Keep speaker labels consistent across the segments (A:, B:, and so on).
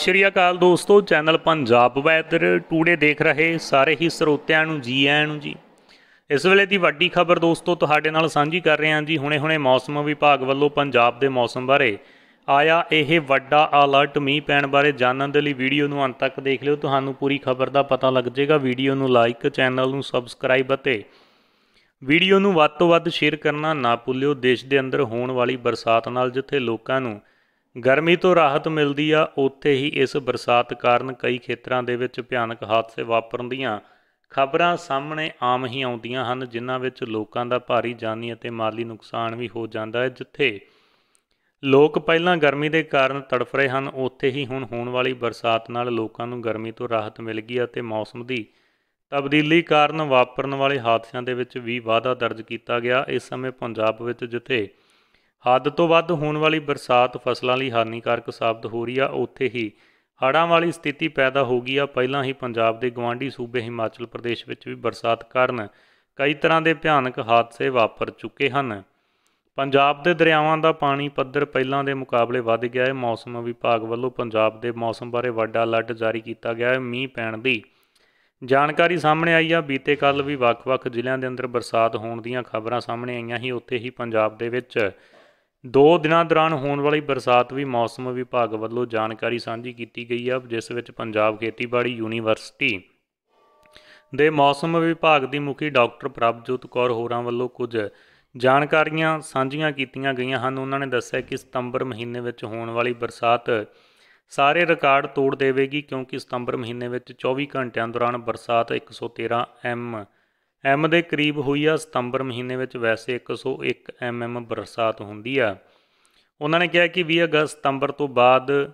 A: ਸ਼੍ਰੀ ਅਕਾਲ ਦੋਸਤੋ, channel Punjab weather, today ਦੇਖ ਰਹੇ ਸਾਰੇ ਹੀ ਸਰੋਤਿਆਂ ਨੂੰ ਜੀ ਆਇਆਂ ਨੂੰ ਜੀ। ਇਸ ਵੇਲੇ ਦੀ ਵੱਡੀ ਖਬਰ ਦੋਸਤੋ, ਤੁਹਾਡੇ ਨਾਲ ਸਾਂਝੀ ਕਰ ਰਹੇ ਹਾਂ ਜੀ, ਹੁਣੇ-ਹੁਣੇ ਮੌਸਮ ਵਿਭਾਗ ਵੱਲੋਂ ਪੰਜਾਬ ਦੇ ਮੌਸਮ ਬਾਰੇ ਆਇਆ ਇਹ ਵੱਡਾ ਅਲਰਟ ਮੀਂਹ ਪੈਣ ਬਾਰੇ ਜਾਣਨ ਦੇ ਲਈ ਵੀਡੀਓ ਨੂੰ ਅੰਤ ਤੱਕ ਦੇਖ ਲਿਓ। ਤੁਹਾਨੂੰ ਪੂਰੀ ਖਬਰ ਦਾ ਪਤਾ ਲੱਗ ਜਾਏਗਾ। ਵੀਡੀਓ ਨੂੰ ਲਾਈਕ ਚੈਨਲ ਨੂੰ ਸਬਸਕ੍ਰਾਈਬ ਅਤੇ ਵੀਡੀਓ ਨੂੰ ਵੱਧ ਤੋਂ ਵੱਧ ਸ਼ੇਅਰ ਕਰਨਾ ਨਾ ਭੁੱਲਿਓ। ਦੇਸ਼ ਦੇ ਅੰਦਰ ਹੋਣ ਵਾਲੀ ਬਰਸਾਤ ਨਾਲ ਜਿੱਥੇ ਲੋਕਾਂ ਨੂੰ ਗਰਮੀ ਤੋਂ ਰਾਹਤ ਮਿਲਦੀ ਆ, ਉੱਥੇ ਹੀ ਇਸ ਬਰਸਾਤ ਕਾਰਨ ਕਈ ਖੇਤਰਾਂ ਦੇ ਵਿੱਚ ਭਿਆਨਕ ਹਾਦਸੇ ਵਾਪਰਨ ਦੀਆਂ ਖਬਰਾਂ ਸਾਹਮਣੇ ਆਮ ਹੀ ਆਉਂਦੀਆਂ ਹਨ, ਜਿਨ੍ਹਾਂ ਵਿੱਚ ਲੋਕਾਂ ਦਾ ਭਾਰੀ ਜਾਨੀ ਅਤੇ ਮਾਲੀ ਨੁਕਸਾਨ ਵੀ ਹੋ ਜਾਂਦਾ ਹੈ, ਜਿੱਥੇ ਲੋਕ ਪਹਿਲਾਂ ਗਰਮੀ ਦੇ ਕਾਰਨ ਤੜਫ ਰਹੇ ਹਨ, ਉੱਥੇ ਹੀ ਹੁਣ ਹੋਣ ਵਾਲੀ ਬਰਸਾਤ ਨਾਲ ਲੋਕਾਂ ਨੂੰ ਗਰਮੀ ਤੋਂ ਰਾਹਤ ਮਿਲ ਗਈ ਅਤੇ ਮੌਸਮ ਦੀ ਤਬਦੀਲੀ ਕਾਰਨ ਵਾਪਰਨ ਵਾਲੇ ਹਾਦਸਿਆਂ ਦੇ ਵਿੱਚ ਵੀ ਵਾਧਾ ਦਰਜ ਕੀਤਾ ਗਿਆ। ਇਸ ਸਮੇਂ ਪੰਜਾਬ ਵਿੱਚ ਜਿੱਥੇ ਹੱਦ ਤੋਂ ਵੱਧ ਹੋਣ ਵਾਲੀ ਬਰਸਾਤ ਫਸਲਾਂ ਲਈ ਹਾਨੀਕਾਰਕ ਸਾਬਤ ਹੋ ਰਹੀ ਆ, ਉੱਥੇ ਹੀ ਹੜ੍ਹਾਂ ਵਾਲੀ ਸਥਿਤੀ ਪੈਦਾ ਹੋ ਗਈ ਆ। ਪਹਿਲਾਂ ਹੀ ਪੰਜਾਬ ਦੇ ਗਵਾਂਢੀ ਸੂਬੇ ਹਿਮਾਚਲ ਪ੍ਰਦੇਸ਼ ਵਿੱਚ ਵੀ ਬਰਸਾਤ ਕਾਰਨ ਕਈ ਤਰ੍ਹਾਂ ਦੇ ਭਿਆਨਕ ਹਾਦਸੇ ਵਾਪਰ ਚੁੱਕੇ ਹਨ। ਪੰਜਾਬ ਦੇ ਦਰਿਆਵਾਂ ਦਾ ਪਾਣੀ ਪੱਧਰ ਪਹਿਲਾਂ ਦੇ ਮੁਕਾਬਲੇ ਵੱਧ ਗਿਆ ਹੈ। ਮੌਸਮ ਵਿਭਾਗ ਵੱਲੋਂ ਪੰਜਾਬ ਦੇ ਮੌਸਮ ਬਾਰੇ ਵੱਡਾ ਅਲਰਟ ਜਾਰੀ ਕੀਤਾ ਗਿਆ ਹੈ। ਮੀਂਹ ਪੈਣ ਦੀ ਜਾਣਕਾਰੀ ਸਾਹਮਣੇ ਆਈ ਆ। ਬੀਤੇ ਕੱਲ ਵੀ ਵੱਖ-ਵੱਖ ਜ਼ਿਲ੍ਹਿਆਂ ਦੇ ਅੰਦਰ ਬਰਸਾਤ ਹੋਣ ਦੀਆਂ ਖਬਰਾਂ ਸਾਹਮਣੇ ਆਈਆਂ ਸੀ। ਉੱਥੇ ਹੀ ਪੰਜਾਬ ਦੇ ਵਿੱਚ ਦੋ ਦਿਨਾਂ ਦੌਰਾਨ ਹੋਣ ਵਾਲੀ ਬਰਸਾਤ ਵੀ ਮੌਸਮ ਵਿਭਾਗ ਵੱਲੋਂ ਜਾਣਕਾਰੀ ਸਾਂਝੀ ਕੀਤੀ ਗਈ ਆ, ਜਿਸ ਵਿੱਚ ਪੰਜਾਬ ਖੇਤੀਬਾੜੀ ਯੂਨੀਵਰਸਿਟੀ ਦੇ ਮੌਸਮ ਵਿਭਾਗ ਦੀ ਮੁਖੀ ਡਾਕਟਰ ਪ੍ਰਭਜੋਤ ਕੌਰ ਹੋਰਾਂ ਵੱਲੋਂ ਕੁਝ ਜਾਣਕਾਰੀਆਂ ਸਾਂਝੀਆਂ ਕੀਤੀਆਂ ਗਈਆਂ ਹਨ। ਉਹਨਾਂ ਨੇ ਦੱਸਿਆ ਕਿ ਸਤੰਬਰ ਮਹੀਨੇ ਵਿੱਚ ਹੋਣ ਵਾਲੀ ਬਰਸਾਤ ਸਾਰੇ ਰਿਕਾਰਡ ਤੋੜ ਦੇਵੇਗੀ, ਕਿਉਂਕਿ ਸਤੰਬਰ ਮਹੀਨੇ ਵਿੱਚ 24 ਘੰਟਿਆਂ ਦੌਰਾਨ ਬਰਸਾਤ 113 ਐਮ ਐਮ ਦੇ ਕਰੀਬ ਹੋਈ ਆ ਸਤੰਬਰ ਮਹੀਨੇ ਵਿੱਚ ਵੈਸੇ 101 ਐਮਐਮ ਬਰਸਾਤ ਹੁੰਦੀ ਆ। ਉਹਨਾਂ ਨੇ ਕਿਹਾ ਕਿ 20 ਅਗਸਤ ਸਤੰਬਰ ਤੋਂ ਬਾਅਦ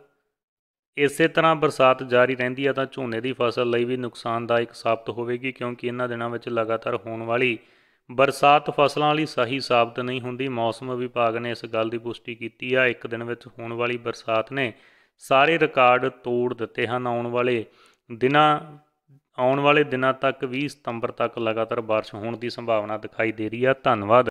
A: ਇਸੇ ਤਰ੍ਹਾਂ ਬਰਸਾਤ ਜਾਰੀ ਰਹਿੰਦੀ ਆ ਤਾਂ ਝੋਨੇ ਦੀ ਫਸਲ ਲਈ ਵੀ ਨੁਕਸਾਨਦਾਇਕ ਸਾਬਤ ਹੋਵੇਗੀ ਕਿਉਂਕਿ ਇਹਨਾਂ ਦਿਨਾਂ ਵਿੱਚ ਲਗਾਤਾਰ ਹੋਣ ਵਾਲੀ ਬਰਸਾਤ ਫਸਲਾਂ ਲਈ ਸਹੀ ਸਾਬਤ ਨਹੀਂ ਹੁੰਦੀ। ਮੌਸਮ ਵਿਭਾਗ ਨੇ ਇਸ ਗੱਲ ਦੀ ਪੁਸ਼ਟੀ ਕੀਤੀ ਆ। ਇੱਕ ਦਿਨ ਵਿੱਚ ਹੋਣ ਵਾਲੀ ਬਰਸਾਤ ਨੇ ਸਾਰੇ ਰਿਕਾਰਡ ਤੋੜ ਦਿੱਤੇ ਹਨ। ਆਉਣ ਵਾਲੇ ਦਿਨਾਂ ਆਉਣ ਵਾਲੇ ਦਿਨਾਂ ਤੱਕ 20 ਸਤੰਬਰ ਤੱਕ ਲਗਾਤਾਰ ਬਾਰਿਸ਼ ਹੋਣ ਦੀ ਸੰਭਾਵਨਾ ਦਿਖਾਈ ਦੇ ਰਹੀ ਹੈ ਧੰਨਵਾਦ।